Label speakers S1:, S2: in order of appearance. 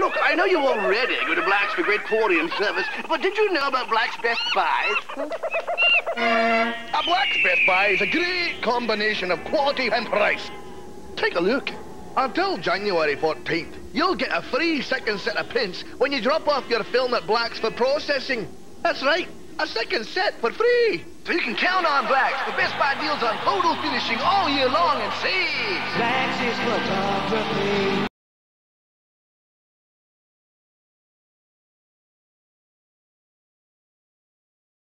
S1: look, I know you already go to Black's for great quality and service, but did you know about Black's Best Buy?
S2: A Black's Best Buy is a great combination of quality and price. Take a look. Until January 14th, you'll get a free second set of pins when you drop off your film at Black's for processing. That's right, a second set for free.
S1: So you can count on Black's for Best Buy deals on photo finishing all year long and save.
S3: Black's is photography.